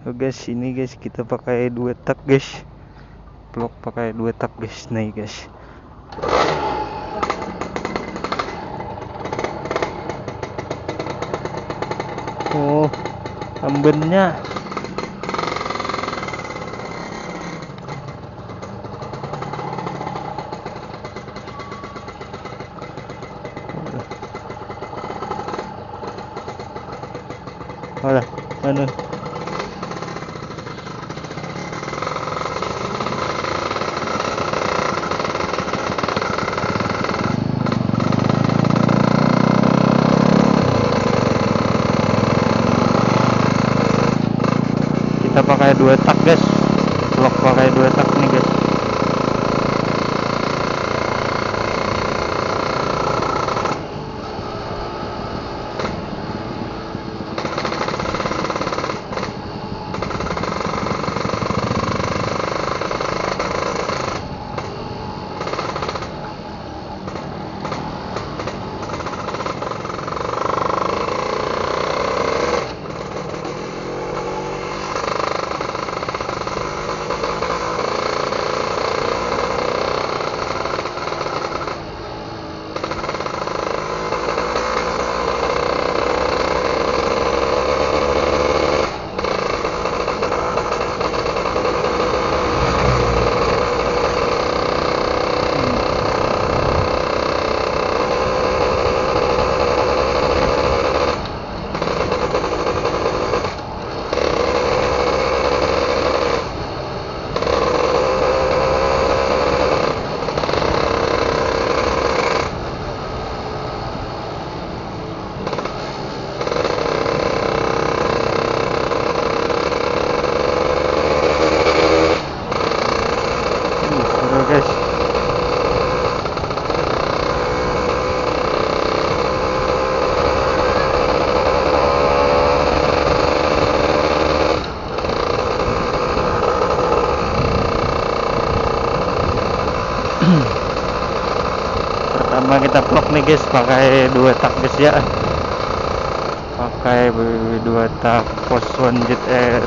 Oh guys, ini guys kita pakai dua tak guys. Vlog pakai dua tak guys, nih guys. Oh, ambennya. Wala, ano? Kita pakai dua tak guys. Vlog pakai dua tak nih guys. Uh, seru guys. Pertama kita vlog nih guys pakai dua tak guys ya. Pakai dua tak Pos One Jet Air.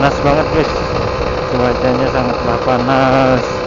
Panas banget guys. Cuacanya sangatlah panas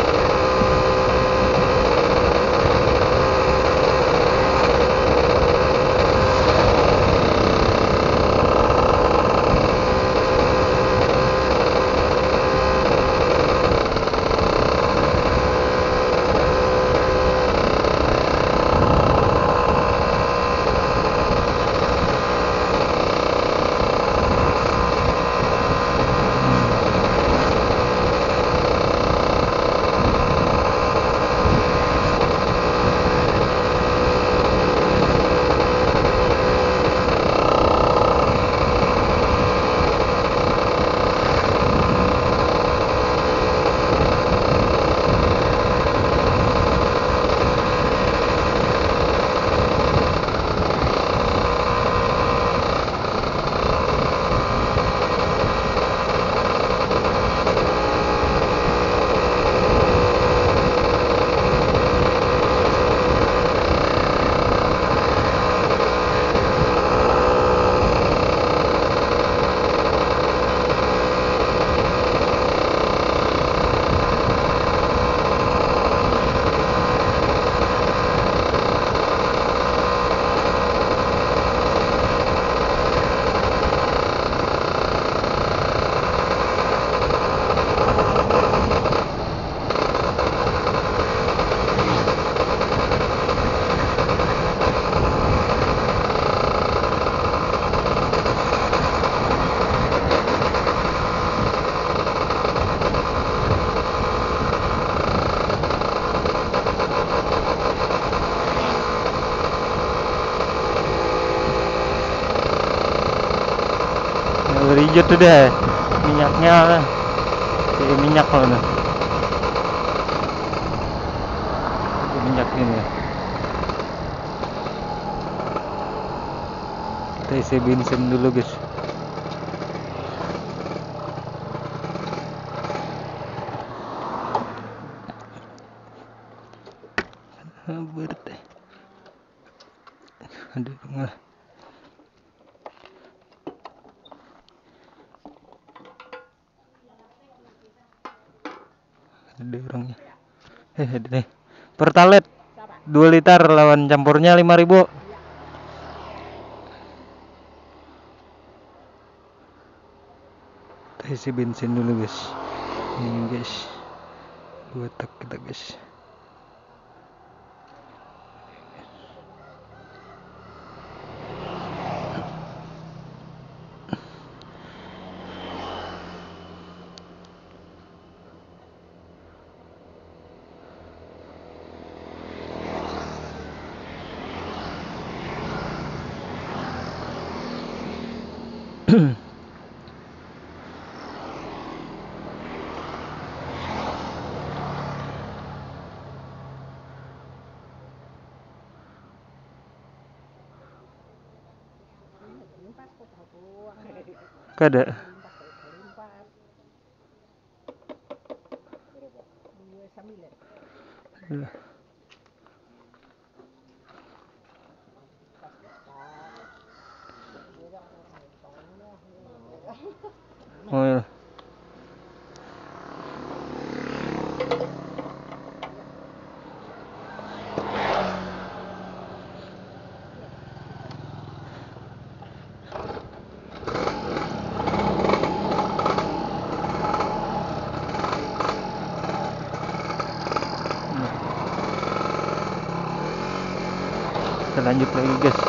lanjut deh minyaknya si minyak loh nih minyak ini. Kita isi bensin dulu guys Eh, ada nih. Pertalite 2 liter lawan campurnya 5000 Kita isi bensin dulu guys. Ini guys. Dua tak kita guys. Kada. Iya. Oh ya. Kita lanjut lagi guys.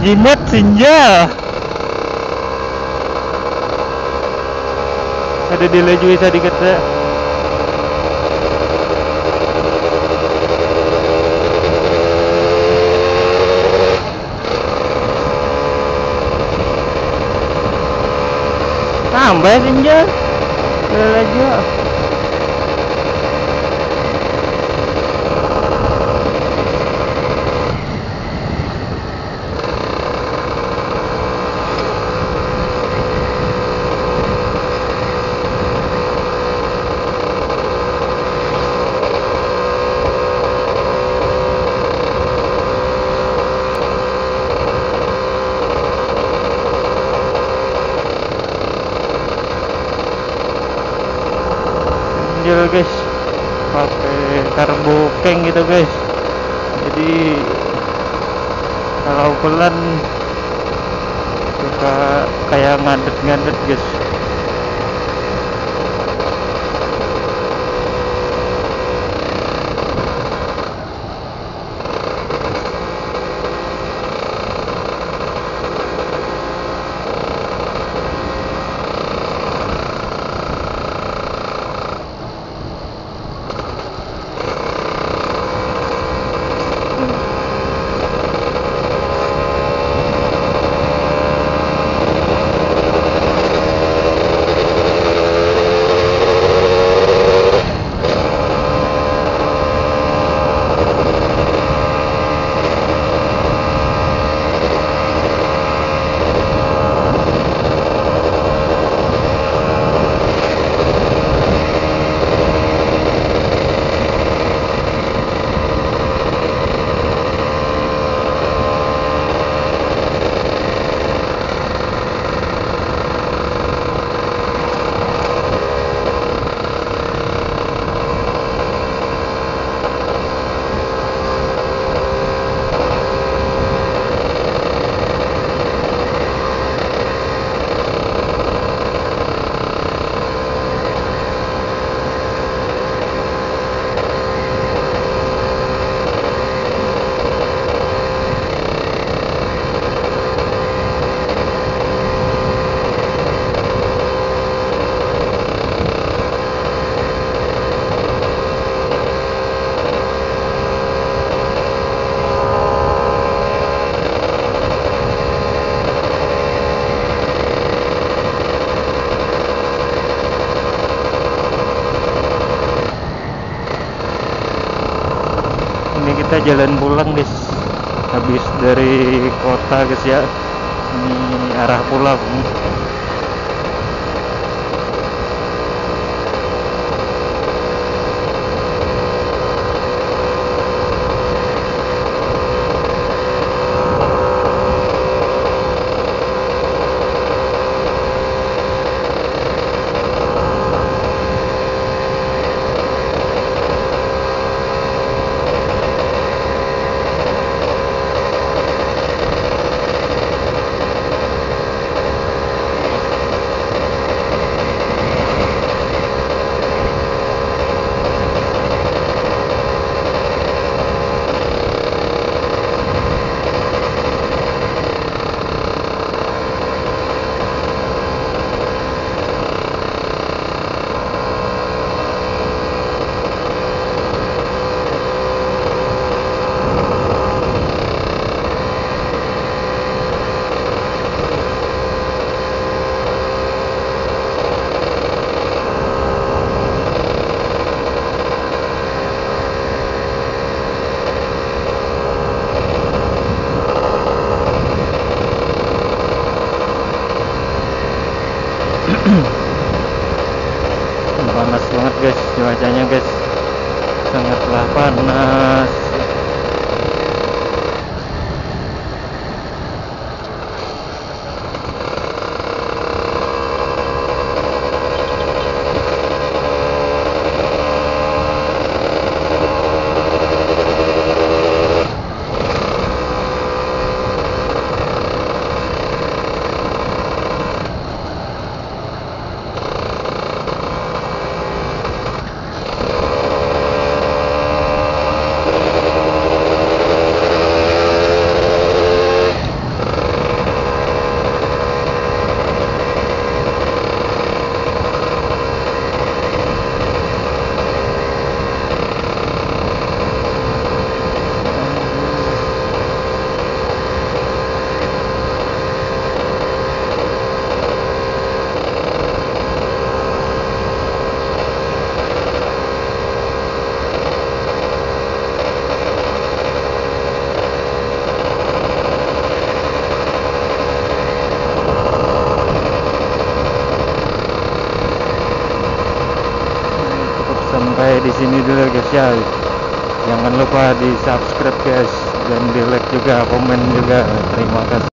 Jimat senja. Ada delay juga sedikit ya. Tambah senja. Delay juga. ganjil guys pakai turbo keng gitu guys. Jadi kalau pelan suka kayak ngadet-ngadet guys jalan pulang guys. Habis dari kota guys ya. Ini arah pulang sini dulu guys ya. Jangan lupa di subscribe guys. Dan di like juga komen juga. Terima kasih